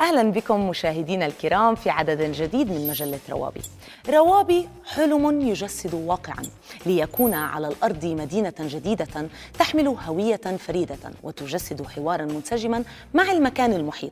أهلا بكم مشاهدينا الكرام في عدد جديد من مجلة روابي. روابي حلم يجسد واقعا ليكون على الأرض مدينة جديدة تحمل هوية فريدة وتجسد حوارا منسجما مع المكان المحيط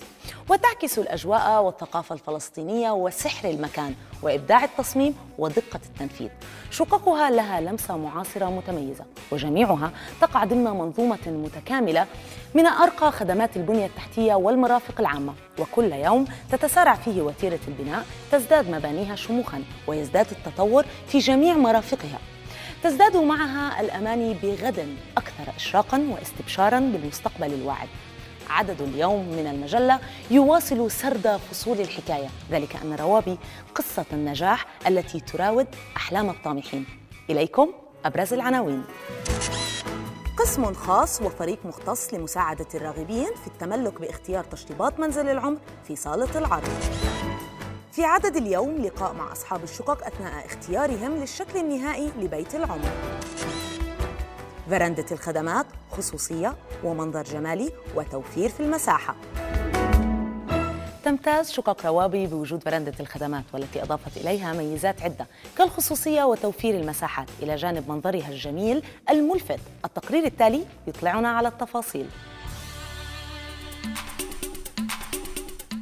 وتعكس الأجواء والثقافة الفلسطينية وسحر المكان وإبداع التصميم ودقة التنفيذ. شققها لها لمسة معاصرة متميزة وجميعها تقع ضمن منظومة متكاملة من أرقى خدمات البنية التحتية والمرافق العامة وكل يوم تتسارع فيه وتيرة البناء تزداد مبانيها شموخا ويزداد التطور في جميع مرافقها. تزداد معها الأماني بغد أكثر اشراقا واستبشارا بالمستقبل الواعد. عدد اليوم من المجلة يواصل سرد فصول الحكاية ذلك أن روابي قصة النجاح التي تراود أحلام الطامحين. إليكم أبرز العناوين. قسم خاص وفريق مختص لمساعدة الراغبين في التملك باختيار تشطيبات منزل العمر في صالة العرض. في عدد اليوم لقاء مع أصحاب الشقق أثناء اختيارهم للشكل النهائي لبيت العمر. فرندة الخدمات خصوصية ومنظر جمالي وتوفير في المساحة. تمتاز شقق روابي بوجود فرندة الخدمات والتي أضافت إليها ميزات عدة كالخصوصية وتوفير المساحات. إلى جانب منظرها الجميل الملفت. التقرير التالي يطلعنا على التفاصيل.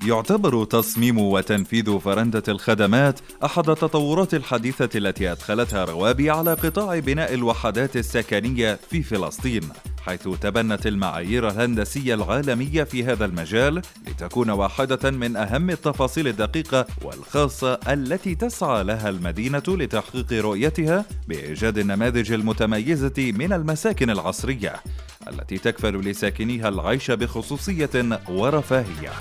يعتبر تصميم وتنفيذ فرندة الخدمات أحد التطورات الحديثة التي أدخلتها روابي على قطاع بناء الوحدات السكنية في فلسطين. حيث تبنت المعايير الهندسية العالمية في هذا المجال لتكون واحدة من أهم التفاصيل الدقيقة والخاصة التي تسعى لها المدينة لتحقيق رؤيتها بإيجاد النماذج المتميزة من المساكن العصرية التي تكفل لساكنيها العيش بخصوصية ورفاهية.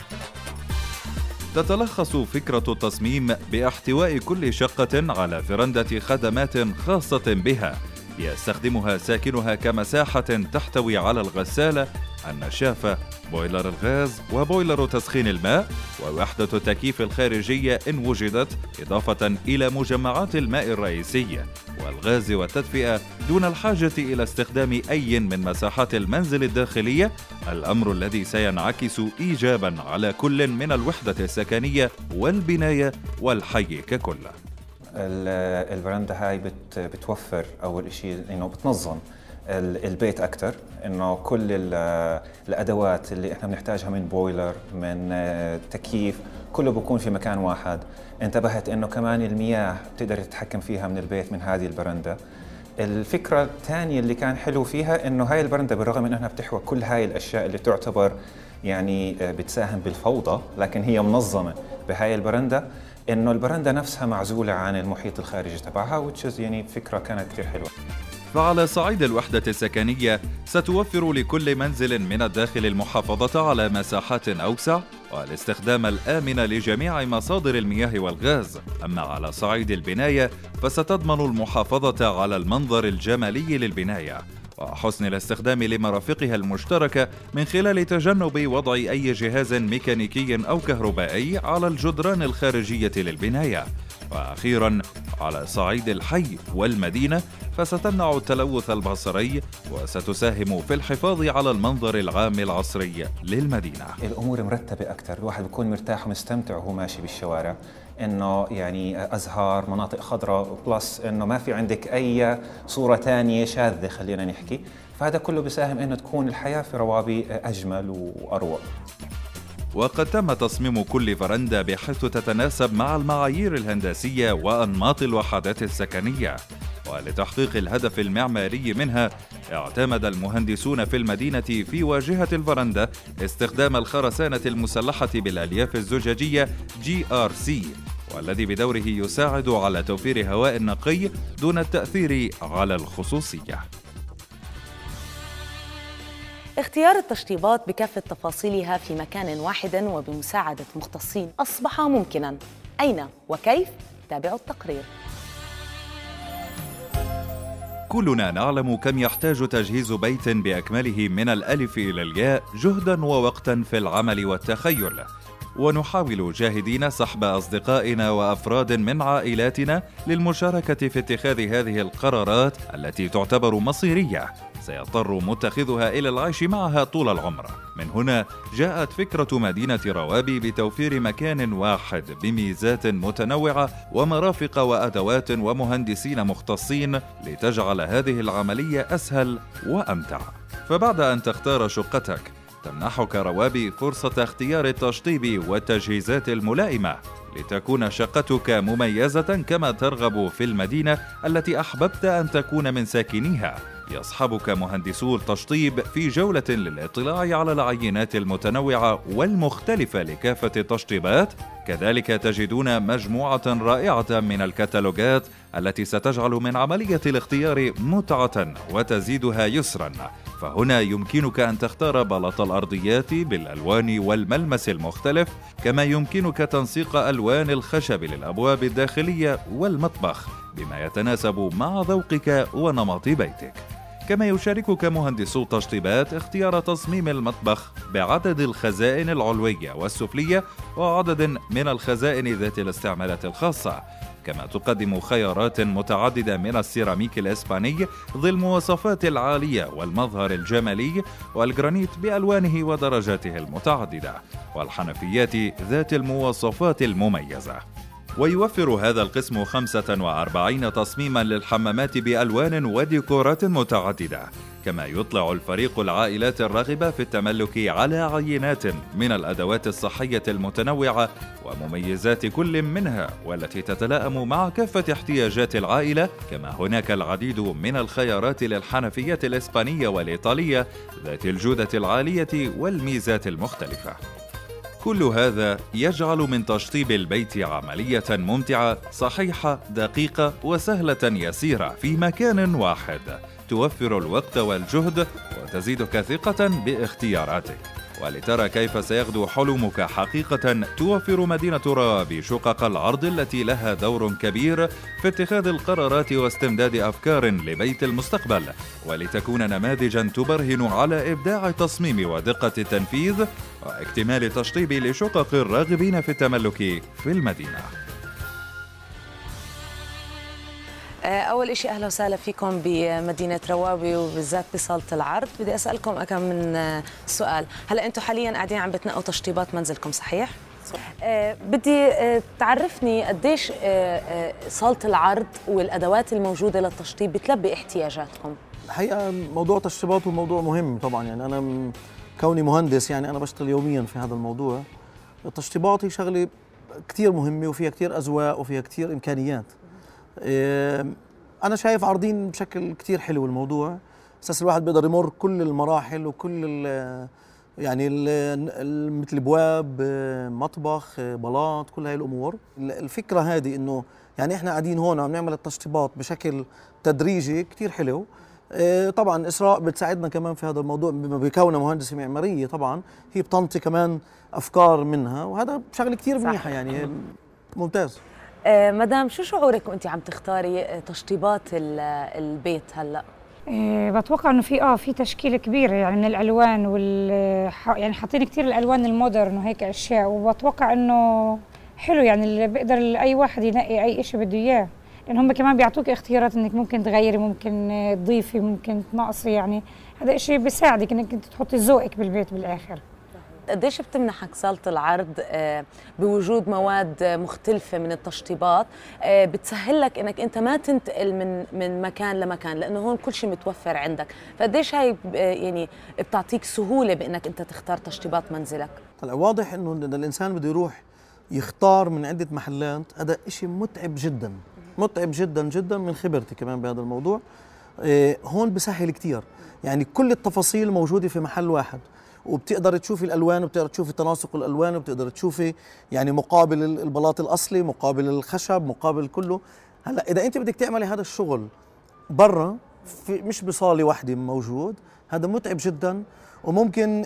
تتلخص فكرة التصميم بأحتواء كل شقة على فرندة خدمات خاصة بها يستخدمها ساكنها كمساحة تحتوي على الغسالة، النشافة، بويلر الغاز وبويلر تسخين الماء ووحدة التكييف الخارجية إن وجدت إضافة إلى مجمعات الماء الرئيسية والغاز والتدفئة دون الحاجة إلى استخدام أي من مساحات المنزل الداخلية الأمر الذي سينعكس إيجابا على كل من الوحدة السكنية والبناية والحي ككل. الفرندا هاي بت بتوفر أول شيء إنه بتنظم البيت أكثر إنه كل الأدوات اللي إحنا بنحتاجها من بويلر من آه، تكييف كله بكون في مكان واحد. انتبهت إنه كمان المياه بتقدر تتحكم فيها من البيت من هذه البرندة الفكرة الثانية اللي كان حلو فيها إنه هاي البرندة بالرغم إنها بتحوى كل هاي الأشياء اللي تعتبر يعني آه، بتساهم بالفوضى لكن هي منظمة بهاي البرندة إنه البرندة نفسها معزولة عن المحيط الخارجي تبعها وتشز يعني فكرة كانت كثير حلوة. فعلى صعيد الوحدة السكنية ستوفر لكل منزل من الداخل المحافظة على مساحات أوسع والاستخدام الآمن لجميع مصادر المياه والغاز. أما على صعيد البناية فستضمن المحافظة على المنظر الجمالي للبناية. وحسن الاستخدام لمرافقها المشتركة من خلال تجنب وضع أي جهاز ميكانيكي أو كهربائي على الجدران الخارجية للبناية وأخيرا على صعيد الحي والمدينة فستمنع التلوث البصري وستساهم في الحفاظ على المنظر العام العصري للمدينة. الأمور مرتبة أكثر، الواحد بيكون مرتاح ومستمتع وهو ماشي بالشوارع. إنه يعني أزهار مناطق خضراء بلس إنه ما في عندك أي صورة ثانية شاذة خلينا نحكي. فهذا كله بيساهم إنه تكون الحياة في روابي أجمل واروق وقد تم تصميم كل فرندة بحيث تتناسب مع المعايير الهندسية وأنماط الوحدات السكنية. ولتحقيق الهدف المعماري منها اعتمد المهندسون في المدينة في واجهة الفرندة استخدام الخرسانة المسلحة بالألياف الزجاجية GRC والذي بدوره يساعد على توفير هواء نقي دون التأثير على الخصوصية. اختيار التشطيبات بكافة تفاصيلها في مكان واحد وبمساعدة مختصين أصبح ممكنا. أين وكيف؟ تابعوا التقرير. كلنا نعلم كم يحتاج تجهيز بيت بأكمله من الألف إلى الياء جهدا ووقتا في العمل والتخيل. ونحاول جاهدين سحب أصدقائنا وأفراد من عائلاتنا للمشاركة في اتخاذ هذه القرارات التي تعتبر مصيرية. سيضطر متخذها إلى العيش معها طول العمر. من هنا جاءت فكرة مدينة روابي بتوفير مكان واحد بميزات متنوعة ومرافق وأدوات ومهندسين مختصين لتجعل هذه العملية أسهل وأمتع. فبعد أن تختار شقتك تمنحك روابي فرصة اختيار التشطيب والتجهيزات الملائمة لتكون شقتك مميزة كما ترغب في المدينة التي أحببت أن تكون من ساكنيها. يصحبك مهندسو التشطيب في جولة للاطلاع على العينات المتنوعة والمختلفة لكافة التشطيبات كذلك تجدون مجموعة رائعة من الكتالوجات التي ستجعل من عملية الاختيار متعة وتزيدها يسرا. فهنا يمكنك أن تختار بلاط الأرضيات بالألوان والملمس المختلف كما يمكنك تنسيق ألوان الخشب للأبواب الداخلية والمطبخ بما يتناسب مع ذوقك ونمط بيتك. كما يشاركك مهندسو التشطيبات اختيار تصميم المطبخ بعدد الخزائن العلوية والسفلية وعدد من الخزائن ذات الاستعمالات الخاصة. كما تقدم خيارات متعددة من السيراميك الإسباني ذي المواصفات العالية والمظهر الجمالي والجرانيت بألوانه ودرجاته المتعددة والحنفيات ذات المواصفات المميزة. ويوفر هذا القسم 45 تصميما للحمامات بألوان وديكورات متعددة كما يطلع الفريق العائلات الراغبة في التملك على عينات من الأدوات الصحية المتنوعة ومميزات كل منها والتي تتلائم مع كافة احتياجات العائلة كما هناك العديد من الخيارات للحنفيات الإسبانية والإيطالية ذات الجودة العالية والميزات المختلفة. كل هذا يجعل من تشطيب البيت عملية ممتعة صحيحة دقيقة وسهلة يسيرة في مكان واحد. توفر الوقت والجهد وتزيدك ثقة باختياراتك. ولترى كيف سيغدو حلمك حقيقة توفر مدينة روابي شقق العرض التي لها دور كبير في اتخاذ القرارات واستمداد أفكار لبيت المستقبل ولتكون نماذجا تبرهن على إبداع التصميم ودقة التنفيذ واكتمال التشطيب لشقق الراغبين في التملك في المدينة. آه، أول شيء أهلا وسهلا فيكم بمدينة روابي وبالذات بصالة العرض بدي أسألكم كم من آه، سؤال هلأ أنتم حاليا قاعدين عم بتنقوا تشطيبات منزلكم صحيح؟ صح. آه بدي آه تعرفني قديش آه صالة العرض والأدوات الموجودة للتشطيب بتلبي احتياجاتكم؟ الحقيقة موضوع التشطيبات هو موضوع مهم طبعا يعني أنا كوني مهندس يعني أنا بشتغل يوميا في هذا الموضوع التشطيبات هي شغلة كثير مهمة وفيها كثير أذواق وفيها كثير إمكانيات أنا شايف عارضين بشكل كتير حلو الموضوع. أساس الواحد بيقدر يمر كل المراحل وكل ال يعني ال مثل ابواب مطبخ بلاط كل هاي الأمور. الفكرة هذه إنه يعني إحنا قاعدين هون عم نعمل التشطيبات بشكل تدريجي كتير حلو. آه، طبعا إسراء بتساعدنا كمان في هذا الموضوع بما بكونها مهندسه معماريه طبعا. هي بتنطي كمان أفكار منها وهذا شغلة كثير منيحة يعني ممتاز. آه، مدام شو شعورك وانت عم تختاري آه، تشطيبات البيت هلأ؟ إيه بتوقع إنه في آه في تشكيلة كبيرة يعني من الألوان وال يعني حاطين كثير الألوان المودرن وهيك أشياء وبتوقع إنه حلو يعني اللي بيقدر أي واحد ينقي أي شيء بده إياه. لأن هم كمان بيعطوك اختيارات إنك ممكن تغيري ممكن تضيفي ممكن تنقصي يعني. هذا شيء بيساعدك إنك أنت تحطي ذوقك بالبيت بالآخر. قديش بتمنحك صالة العرض آه، بوجود مواد مختلفة من التشطيبات؟ آه، بتسهل لك إنك أنت ما تنتقل من من مكان لمكان لأنه هون كل شيء متوفر عندك. فقديش هاي يعني بتعطيك سهولة بإنك أنت تختار تشطيبات منزلك؟ هلا واضح إنه الإنسان بده يروح يختار من عدة محلات هذا شيء متعب جدا متعب جدا جدا من خبرتي كمان بهذا الموضوع. آه، هون بسهل كثير يعني كل التفاصيل موجودة في محل واحد. وبتقدر تشوفي الألوان وبتقدر تشوفي تناسق الألوان وبتقدر تشوفي يعني مقابل البلاط الأصلي مقابل الخشب مقابل كله. هلأ إذا أنت بدك تعملي هذا الشغل برا في مش بصالة واحدة موجود هذا متعب جدا وممكن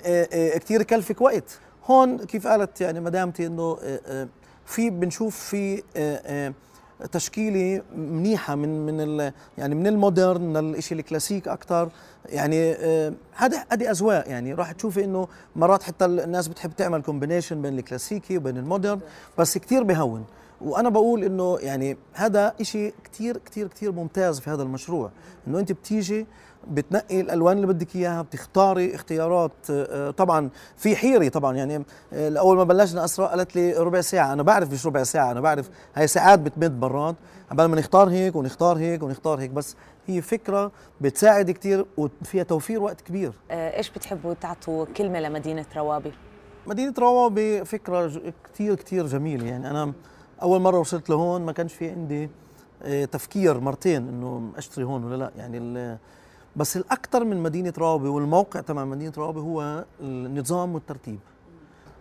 كثير يكلفك وقت. هون كيف قالت يعني مدامتي إنه في بنشوف في تشكيلة منيحة من من يعني من ال modern للشيء الكلاسيك أكثر يعني آه، هذا هذه أذواق. يعني راح تشوفي إنه مرات حتى الناس بتحب تعمل combination بين الكلاسيكي وبين ال modern بس كثير بهون. وأنا بقول إنه يعني هذا إشي كتير كتير كتير ممتاز في هذا المشروع. إنه أنت بتيجي بتنقي الألوان اللي بدك إياها بتختاري اختيارات آه، طبعا في حيري طبعا. يعني آه، اول ما بلشنا اسراء قالت لي ربع ساعة. أنا بعرف مش ربع ساعة. أنا بعرف هاي ساعات بتمد براد قبل ما نختار هيك ونختار هيك ونختار هيك. بس هي فكرة بتساعد كتير وفيها توفير وقت كبير. آه، إيش بتحبوا تعطوا كلمة لمدينة روابي؟ مدينة روابي فكرة ج- كتير كتير جميلة. يعني أنا أول مرة وصلت لهون ما كانش في عندي آه، تفكير مرتين إنه أشتري هون ولا لا. يعني بس الأكثر من مدينة روابي والموقع تبع مدينة روابي هو النظام والترتيب.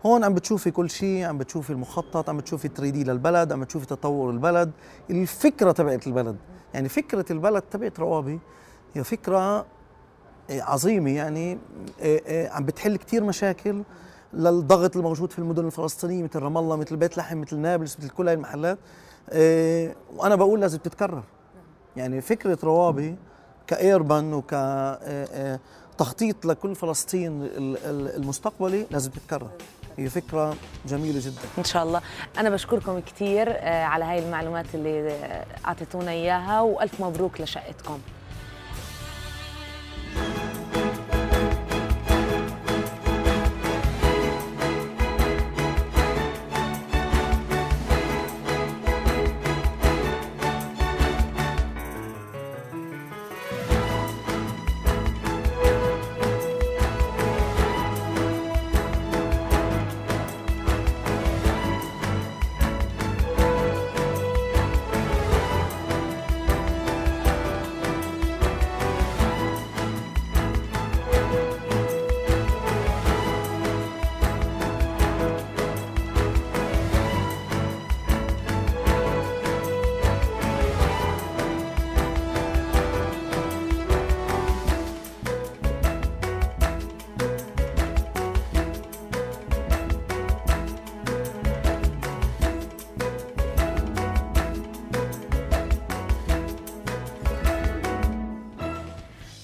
هون عم بتشوفي كل شيء عم بتشوفي المخطط عم بتشوفي 3 دي للبلد عم بتشوفي تطور البلد. الفكرة تبعت البلد. يعني فكرة البلد تبعت روابي هي فكرة آه، عظيمة. يعني آه، عم بتحل كتير مشاكل. للضغط الموجود في المدن الفلسطينية مثل رام الله مثل بيت لحم مثل نابلس مثل كل هاي المحلات. آه، وأنا بقول لازم تتكرر. يعني فكرة روابي كايربان وكتخطيط لكل فلسطين ال- ال- المستقبلي لازم تتكرر. هي فكرة جميلة جدا. إن شاء الله. أنا بشكركم كثير على هاي المعلومات اللي آه، أعطيتونا إياها وألف مبروك لشقتكم.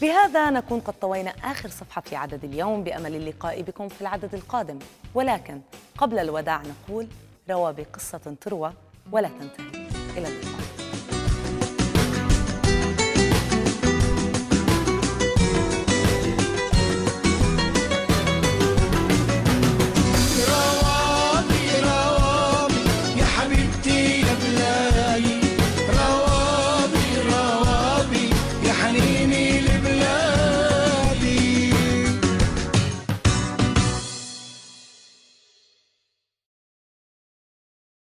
بهذا نكون قد طوينا آخر صفحة في عدد اليوم. بأمل اللقاء بكم في العدد القادم. ولكن قبل الوداع نقول روى بقصة تروى ولا تنتهي. إلى اللقاء.